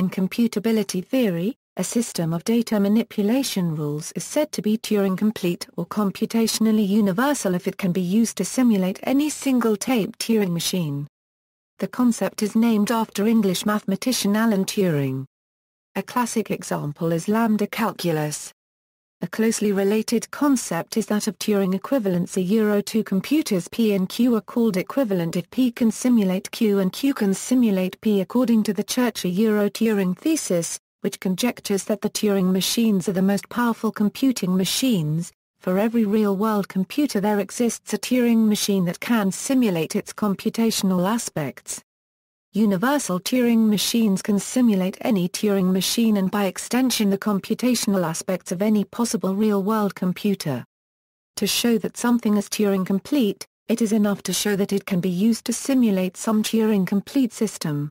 In computability theory, a system of data manipulation rules is said to be Turing-complete or computationally universal if it can be used to simulate any single-tape Turing machine. The concept is named after English mathematician Alan Turing. A classic example is lambda calculus. A closely related concept is that of Turing equivalency Euro two computers P and Q are called equivalent if P can simulate Q and Q can simulate P according to the Church-Turing thesis, which conjectures that the Turing machines are the most powerful computing machines. For every real-world computer there exists a Turing machine that can simulate its computational aspects. Universal Turing machines can simulate any Turing machine and by extension the computational aspects of any possible real-world computer. To show that something is Turing-complete, it is enough to show that it can be used to simulate some Turing-complete system.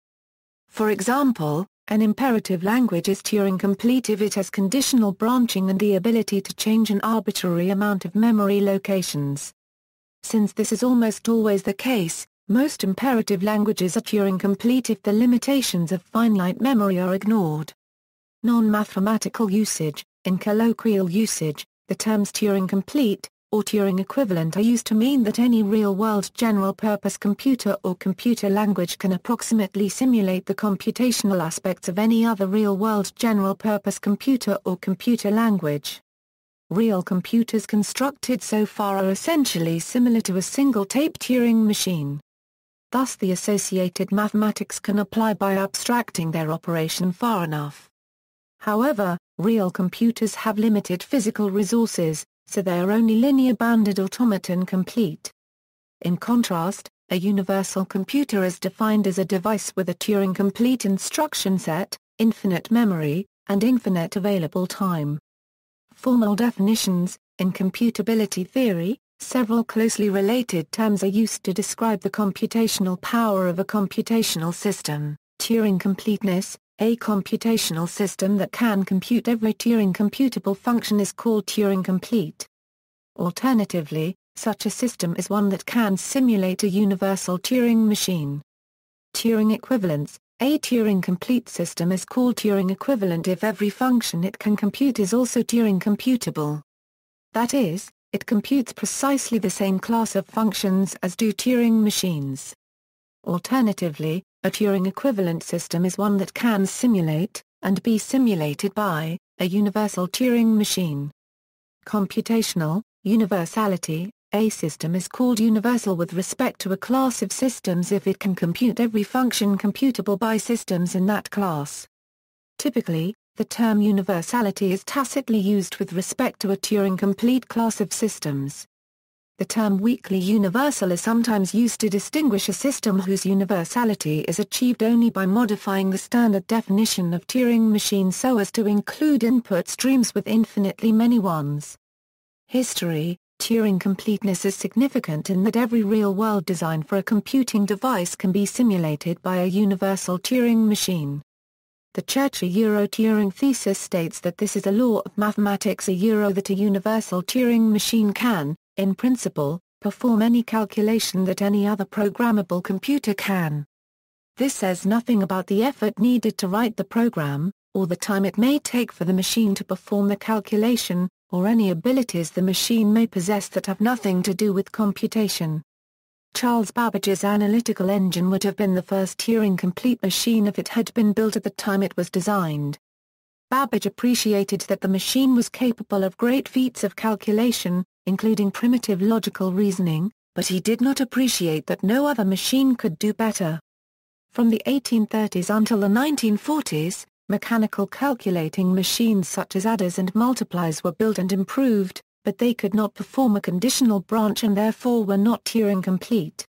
For example, an imperative language is Turing-complete if it has conditional branching and the ability to change an arbitrary amount of memory locations. Since this is almost always the case, most imperative languages are Turing-complete if the limitations of finite memory are ignored. Non-mathematical usage In colloquial usage, the terms Turing-complete, or Turing equivalent are used to mean that any real-world general-purpose computer or computer language can approximately simulate the computational aspects of any other real-world general-purpose computer or computer language. Real computers constructed so far are essentially similar to a single-tape Turing machine. Thus the associated mathematics can apply by abstracting their operation far enough. However, real computers have limited physical resources, so they are only linear-bounded automaton complete. In contrast, a universal computer is defined as a device with a Turing-complete instruction set, infinite memory, and infinite available time. Formal definitions, in computability theory, Several closely related terms are used to describe the computational power of a computational system. Turing completeness, a computational system that can compute every Turing computable function is called Turing complete. Alternatively, such a system is one that can simulate a universal Turing machine. Turing equivalence, a Turing complete system is called Turing equivalent if every function it can compute is also Turing computable. That is, it computes precisely the same class of functions as do Turing machines. Alternatively, a Turing equivalent system is one that can simulate, and be simulated by, a universal Turing machine. Computational, universality, a system is called universal with respect to a class of systems if it can compute every function computable by systems in that class. Typically, the term universality is tacitly used with respect to a Turing-complete class of systems. The term weakly universal is sometimes used to distinguish a system whose universality is achieved only by modifying the standard definition of Turing machine so as to include input streams with infinitely many ones. History Turing completeness is significant in that every real-world design for a computing device can be simulated by a universal Turing machine. The Church-Turing thesis states that this is a law of mathematics a euro that a universal Turing machine can, in principle, perform any calculation that any other programmable computer can. This says nothing about the effort needed to write the program, or the time it may take for the machine to perform the calculation, or any abilities the machine may possess that have nothing to do with computation. Charles Babbage's analytical engine would have been the first Turing-complete machine if it had been built at the time it was designed. Babbage appreciated that the machine was capable of great feats of calculation, including primitive logical reasoning, but he did not appreciate that no other machine could do better. From the 1830s until the 1940s, mechanical calculating machines such as adders and multipliers were built and improved, but they could not perform a conditional branch and therefore were not Turing-complete.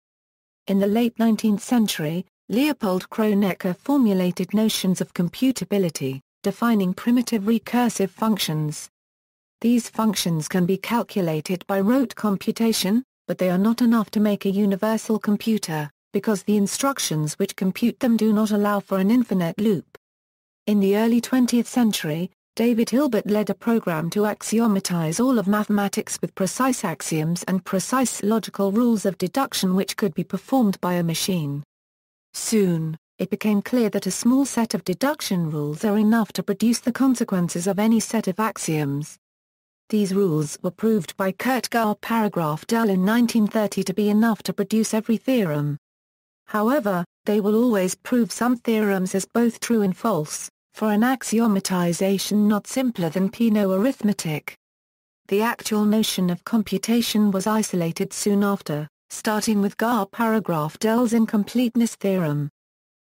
In the late 19th century, Leopold Kronecker formulated notions of computability, defining primitive recursive functions. These functions can be calculated by rote computation, but they are not enough to make a universal computer, because the instructions which compute them do not allow for an infinite loop. In the early 20th century, David Hilbert led a program to axiomatize all of mathematics with precise axioms and precise logical rules of deduction which could be performed by a machine. Soon, it became clear that a small set of deduction rules are enough to produce the consequences of any set of axioms. These rules were proved by Kurt Gar paragraph Dell in 1930 to be enough to produce every theorem. However, they will always prove some theorems as both true and false, for an axiomatization not simpler than Peano arithmetic. The actual notion of computation was isolated soon after, starting with Gar paragraph Dell's incompleteness theorem.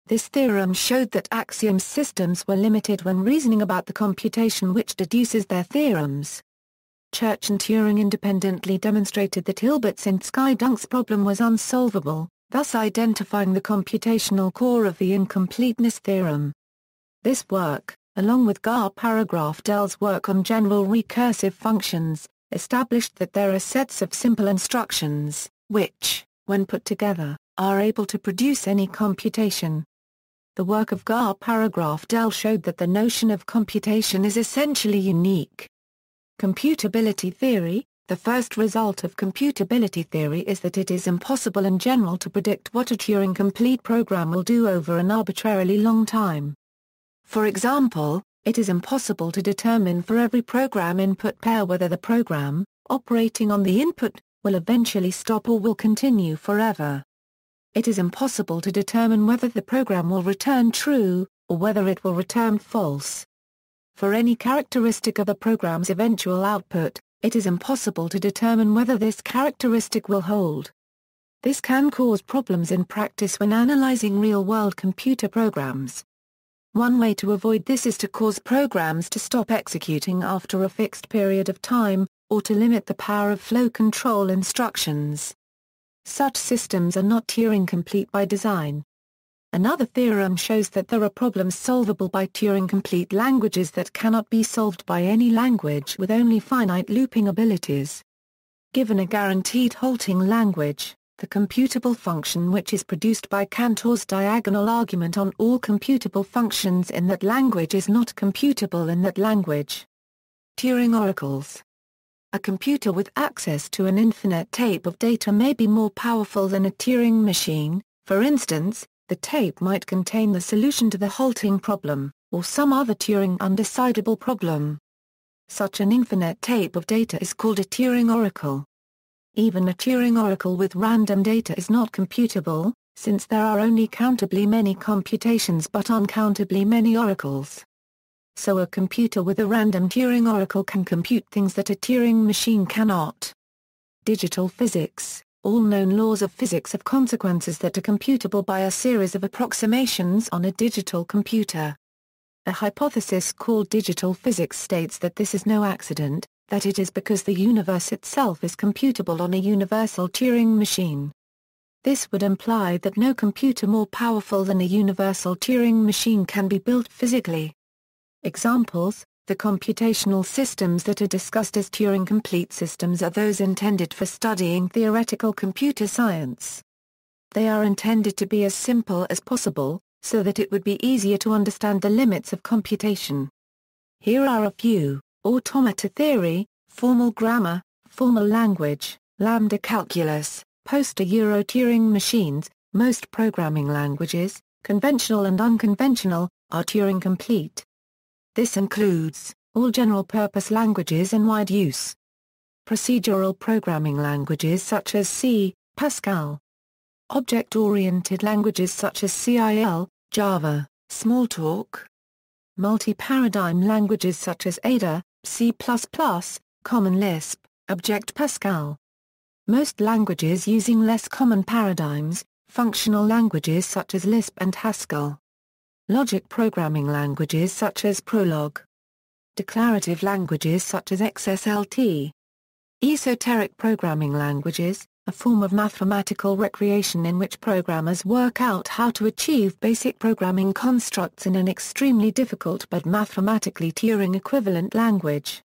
This theorem showed that axiom systems were limited when reasoning about the computation which deduces their theorems. Church and Turing independently demonstrated that Hilbert's Entscheidungsproblem was unsolvable, thus identifying the computational core of the incompleteness theorem. This work, along with Gar paragraph Dell's work on general recursive functions, established that there are sets of simple instructions, which, when put together, are able to produce any computation. The work of Gar paragraph Dell showed that the notion of computation is essentially unique. Computability theory The first result of computability theory is that it is impossible in general to predict what a Turing-complete program will do over an arbitrarily long time. For example, it is impossible to determine for every program input pair whether the program, operating on the input, will eventually stop or will continue forever. It is impossible to determine whether the program will return true, or whether it will return false. For any characteristic of a program's eventual output, it is impossible to determine whether this characteristic will hold. This can cause problems in practice when analyzing real-world computer programs. One way to avoid this is to cause programs to stop executing after a fixed period of time, or to limit the power of flow control instructions. Such systems are not Turing-complete by design. Another theorem shows that there are problems solvable by Turing-complete languages that cannot be solved by any language with only finite looping abilities. Given a guaranteed halting language, the computable function which is produced by Cantor's diagonal argument on all computable functions in that language is not computable in that language. Turing oracles A computer with access to an infinite tape of data may be more powerful than a Turing machine, for instance, the tape might contain the solution to the halting problem, or some other Turing undecidable problem. Such an infinite tape of data is called a Turing oracle. Even a Turing oracle with random data is not computable, since there are only countably many computations but uncountably many oracles. So a computer with a random Turing oracle can compute things that a Turing machine cannot. Digital physics All known laws of physics have consequences that are computable by a series of approximations on a digital computer. A hypothesis called digital physics states that this is no accident, that it is because the universe itself is computable on a universal Turing machine. This would imply that no computer more powerful than a universal Turing machine can be built physically. Examples The computational systems that are discussed as Turing-complete systems are those intended for studying theoretical computer science. They are intended to be as simple as possible, so that it would be easier to understand the limits of computation. Here are a few. Automata theory, formal grammar, formal language, lambda calculus, post-Euro Turing machines, most programming languages, conventional and unconventional, are Turing-complete. This includes, all general-purpose languages in wide use. Procedural programming languages such as C, Pascal. Object-oriented languages such as CIL, Java, Smalltalk. Multi-paradigm languages such as Ada, C++, Common Lisp, Object Pascal. Most languages using less common paradigms, functional languages such as Lisp and Haskell. Logic programming languages such as Prolog. Declarative languages such as XSLT. Esoteric programming languages, a form of mathematical recreation in which programmers work out how to achieve basic programming constructs in an extremely difficult but mathematically Turing equivalent language.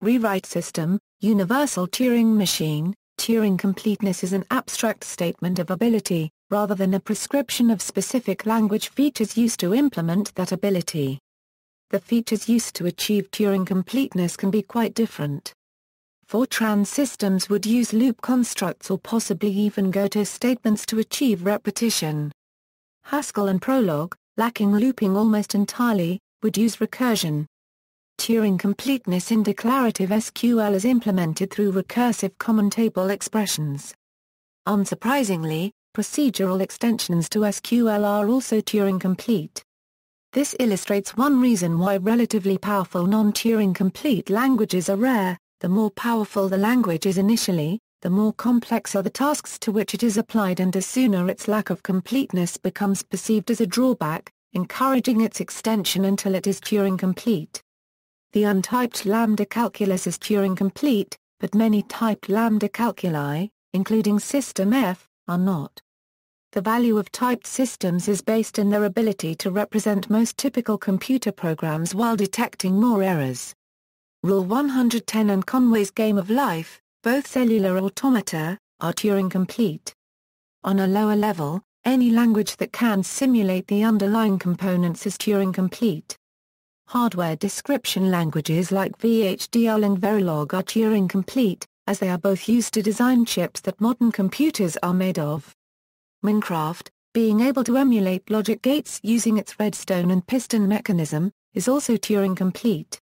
Rewrite system, Universal Turing Machine, Turing completeness is an abstract statement of ability, rather than a prescription of specific language features used to implement that ability. The features used to achieve Turing completeness can be quite different. Fortran systems would use loop constructs or possibly even Goto statements to achieve repetition. Haskell and Prolog, lacking looping almost entirely, would use recursion. Turing completeness in declarative SQL is implemented through recursive common table expressions. Unsurprisingly, procedural extensions to SQL are also Turing complete. This illustrates one reason why relatively powerful non-Turing complete languages are rare, the more powerful the language is initially, the more complex are the tasks to which it is applied and the sooner its lack of completeness becomes perceived as a drawback, encouraging its extension until it is Turing complete. The untyped lambda calculus is Turing complete, but many typed lambda calculi, including System F, are not. The value of typed systems is based in their ability to represent most typical computer programs while detecting more errors. Rule 110 and Conway's Game of Life, both cellular automata, are Turing complete. On a lower level, any language that can simulate the underlying components is Turing complete. Hardware description languages like VHDL and Verilog are Turing complete, as they are both used to design chips that modern computers are made of. Minecraft, being able to emulate logic gates using its redstone and piston mechanism, is also Turing complete.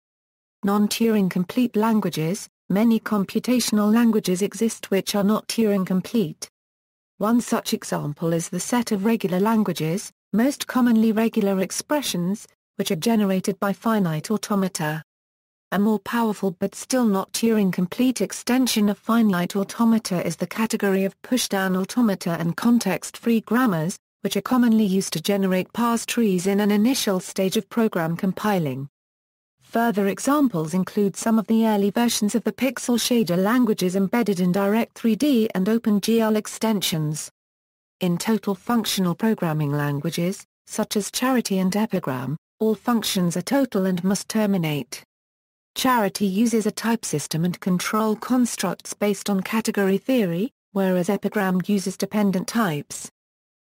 Non-Turing complete languages, many computational languages exist which are not Turing complete. One such example is the set of regular languages, most commonly regular expressions, which are generated by finite automata. A more powerful but still not Turing-complete extension of finite automata is the category of pushdown automata and context-free grammars, which are commonly used to generate parse trees in an initial stage of program compiling. Further examples include some of the early versions of the pixel shader languages embedded in Direct3D and OpenGL extensions. In total functional programming languages, such as Charity and Epigram, all functions are total and must terminate. Charity uses a type system and control constructs based on category theory, whereas Epigram uses dependent types.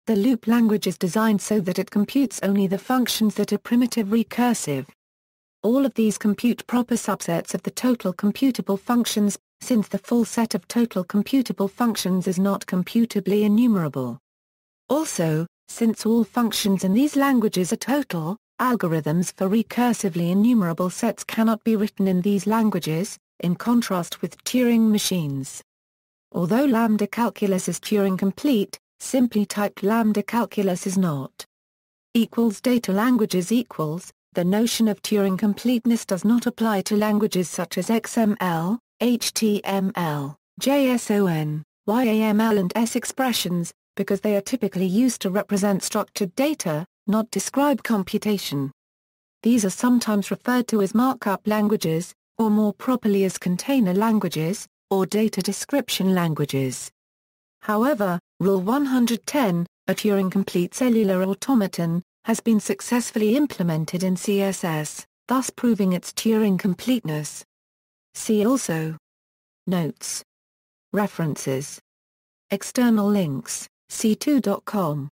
The loop language is designed so that it computes only the functions that are primitive recursive. All of these compute proper subsets of the total computable functions, since the full set of total computable functions is not computably enumerable. Also, since all functions in these languages are total, Algorithms for recursively enumerable sets cannot be written in these languages, in contrast with Turing machines. Although lambda calculus is Turing complete, simply typed lambda calculus is not. Equals data languages equals, the notion of Turing completeness does not apply to languages such as XML, HTML, JSON, YAML and S expressions, because they are typically used to represent structured data, not describe computation. These are sometimes referred to as markup languages, or more properly as container languages, or data description languages. However, Rule 110, a Turing-complete cellular automaton, has been successfully implemented in CSS, thus proving its Turing completeness. See also. Notes. References. External links, c2.com